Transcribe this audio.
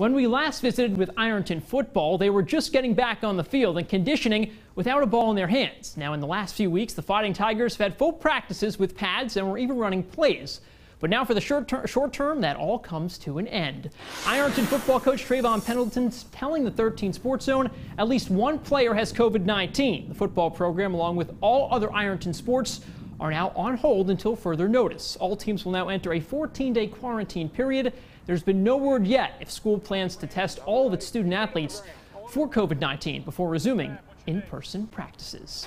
When we last visited with Ironton football, they were just getting back on the field and conditioning without a ball in their hands. Now, in the last few weeks, the Fighting Tigers have had full practices with pads and were even running plays. But now for the short, ter short term, that all comes to an end. Ironton football coach Trevon Pendleton's telling the 13 Sports Zone at least one player has COVID-19. The football program, along with all other Ironton sports, are now on hold until further notice. All teams will now enter a 14-day quarantine period. There's been no word yet if school plans to test all of its student athletes for COVID-19 before resuming in-person practices.